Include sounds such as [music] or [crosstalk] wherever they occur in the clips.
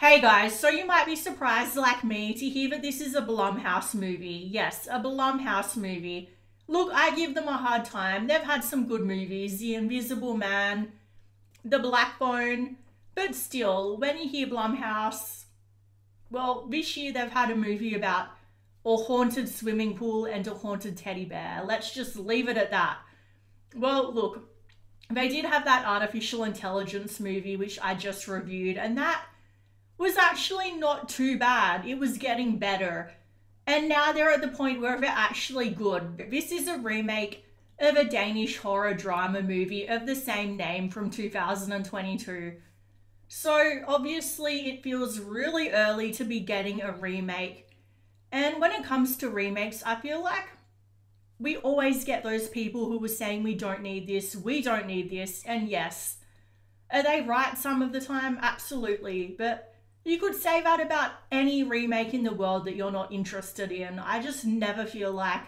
Hey guys, so you might be surprised like me to hear that this is a Blumhouse movie. Yes, a Blumhouse movie. Look, I give them a hard time. They've had some good movies, The Invisible Man, The Black Phone, but still, when you hear Blumhouse, well, this year they've had a movie about a haunted swimming pool and a haunted teddy bear. Let's just leave it at that. Well, look, they did have that artificial intelligence movie, which I just reviewed, and that actually not too bad. It was getting better. And now they're at the point where they're actually good. This is a remake of a Danish horror drama movie of the same name from 2022. So obviously, it feels really early to be getting a remake. And when it comes to remakes, I feel like we always get those people who were saying we don't need this, we don't need this, and yes, are they right some of the time? Absolutely. But you could say that about any remake in the world that you're not interested in. I just never feel like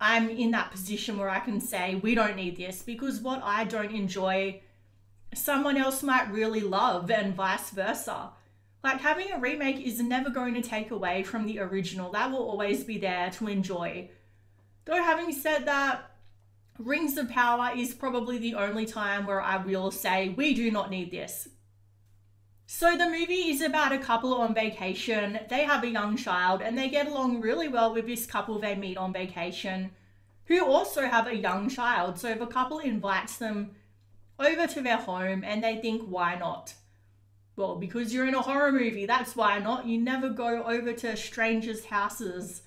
I'm in that position where I can say we don't need this because what I don't enjoy, someone else might really love, and vice versa. Like having a remake is never going to take away from the original, that will always be there to enjoy. Though, having said that, Rings of Power is probably the only time where I will say we do not need this. So, the movie is about a couple on vacation. They have a young child and they get along really well with this couple they meet on vacation who also have a young child. So, the couple invites them over to their home and they think, why not? Well, because you're in a horror movie, that's why not. You never go over to strangers' houses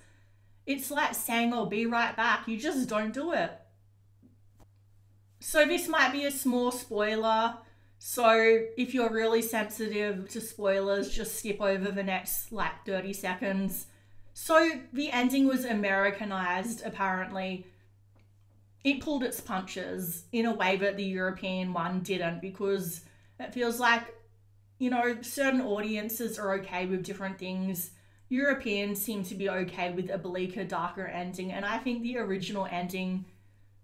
it's like saying, "I'll be right back." You just don't do it. So this might be a small spoiler. So if you're really sensitive to spoilers, just skip over the next like 30 seconds. So the ending was Americanized, apparently. It pulled its punches in a way that the European one didn't because it feels like, you know, certain audiences are okay with different things Europeans seem to be okay with a bleaker, darker ending, and I think the original ending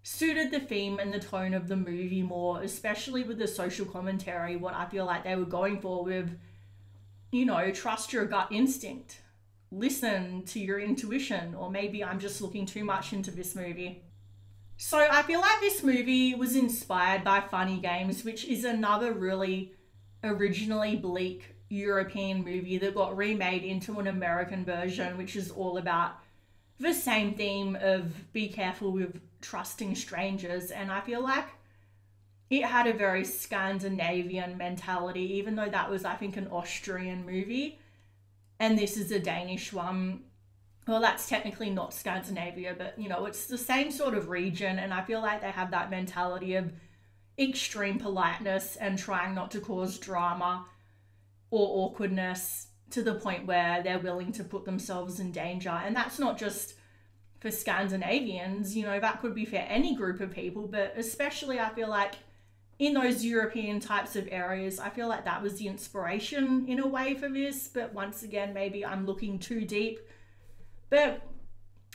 suited the theme and the tone of the movie more, especially with the social commentary, what I feel like they were going for with, you know, trust your gut instinct, listen to your intuition, or maybe I'm just looking too much into this movie. So I feel like this movie was inspired by Funny Games, which is another really originally bleak European movie that got remade into an American version, which is all about the same theme of be careful with trusting strangers. And I feel like it had a very Scandinavian mentality, even though that was, I think, an Austrian movie. And this is a Danish one. Well, that's technically not Scandinavia, but you know, it's the same sort of region. And I feel like they have that mentality of extreme politeness and trying not to cause drama or awkwardness to the point where they're willing to put themselves in danger. And that's not just for Scandinavians, you know, that could be for any group of people, but especially I feel like in those European types of areas, I feel like that was the inspiration in a way for this. But once again, maybe I'm looking too deep. But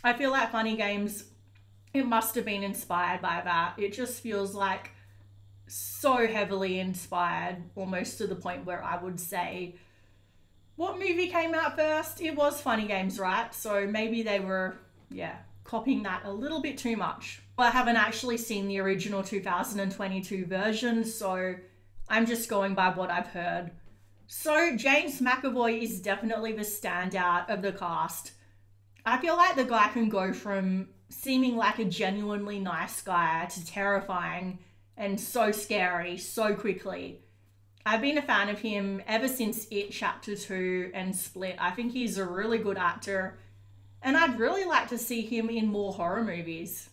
I feel like Funny Games, it must have been inspired by that. It just feels like so heavily inspired, almost to the point where I would say, what movie came out first? It was Funny Games, right? So maybe they were, yeah, copying that a little bit too much. I haven't actually seen the original 2022 version, so I'm just going by what I've heard. So James McAvoy is definitely the standout of the cast. I feel like the guy can go from seeming like a genuinely nice guy to terrifying and so scary so quickly. I've been a fan of him ever since It Chapter 2 and Split. I think he's a really good actor, and I'd really like to see him in more horror movies.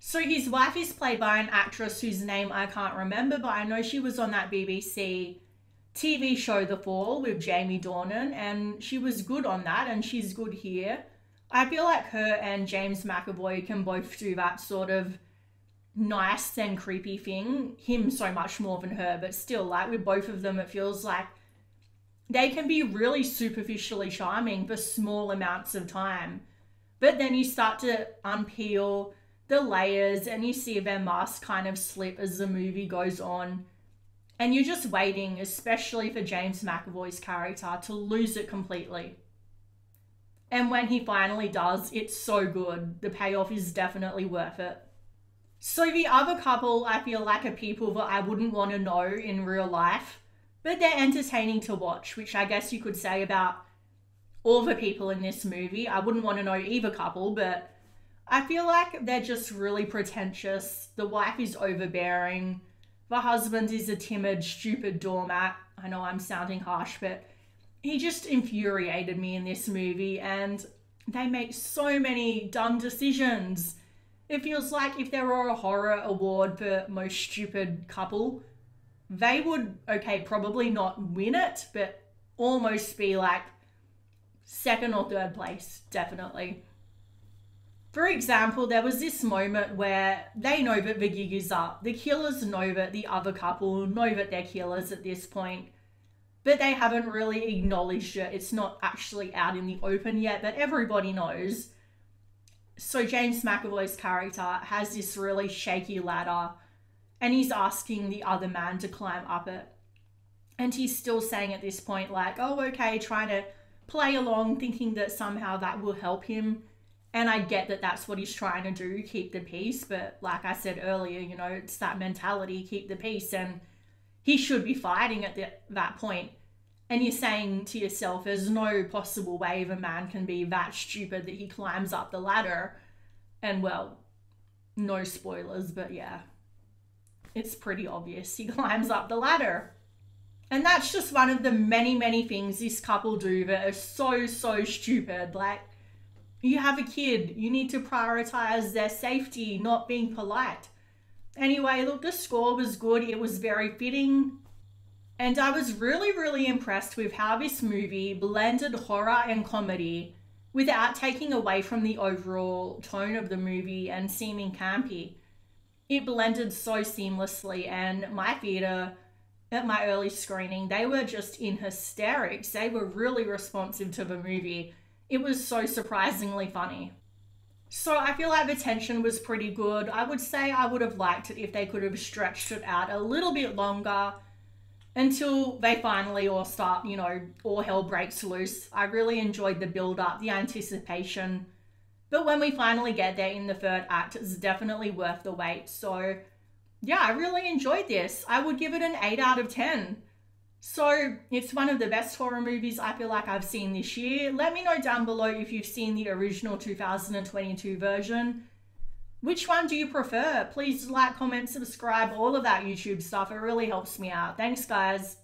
So, his wife is played by an actress whose name I can't remember, but I know she was on that BBC TV show The Fall with Jamie Dornan, and she was good on that, and she's good here. I feel like her and James McAvoy can both do that sort of nice and creepy thing. Him so much more than her, but still, like with both of them, it feels like they can be really superficially charming for small amounts of time. But then you start to unpeel the layers and you see their mask kind of slip as the movie goes on. And you're just waiting, especially for James McAvoy's character, to lose it completely. And when he finally does, it's so good. The payoff is definitely worth it. So the other couple, I feel like, are people that I wouldn't want to know in real life, but they're entertaining to watch, which I guess you could say about all the people in this movie. I wouldn't want to know either couple, but I feel like they're just really pretentious. The wife is overbearing. The husband is a timid, stupid doormat. I know I'm sounding harsh, but he just infuriated me in this movie, and they make so many dumb decisions. It feels like if there were a horror award for most stupid couple, they would, okay, probably not win it, but almost be like second or third place, definitely. For example, there was this moment where they know that the gig is up. The killers know that the other couple know that they're killers at this point, but they haven't really acknowledged it. It's not actually out in the open yet, but everybody knows so James McAvoy's character has this really shaky ladder and he's asking the other man to climb up it. And he's still saying at this point, like, oh, okay, trying to play along, thinking that somehow that will help him. And I get that that's what he's trying to do, keep the peace. But like I said earlier, you know, it's that mentality, keep the peace. And he should be fighting at the, that point and you're saying to yourself, there's no possible way of a man can be that stupid that he climbs up the ladder. And well, no spoilers, but yeah, it's pretty obvious. He [laughs] climbs up the ladder. And that's just one of the many, many things this couple do that are so, so stupid. Like, you have a kid, you need to prioritize their safety, not being polite. Anyway, look, the score was good. It was very fitting. And I was really, really impressed with how this movie blended horror and comedy without taking away from the overall tone of the movie and seeming campy. It blended so seamlessly, and my theatre at my early screening, they were just in hysterics. They were really responsive to the movie. It was so surprisingly funny. So I feel like the tension was pretty good. I would say I would have liked it if they could have stretched it out a little bit longer until they finally all start, you know, all hell breaks loose. I really enjoyed the build up, the anticipation. But when we finally get there in the third act, it's definitely worth the wait. So, yeah, I really enjoyed this. I would give it an 8 out of 10. So, it's one of the best horror movies I feel like I've seen this year. Let me know down below if you've seen the original 2022 version. Which one do you prefer? Please like, comment, subscribe, all of that YouTube stuff. It really helps me out. Thanks, guys.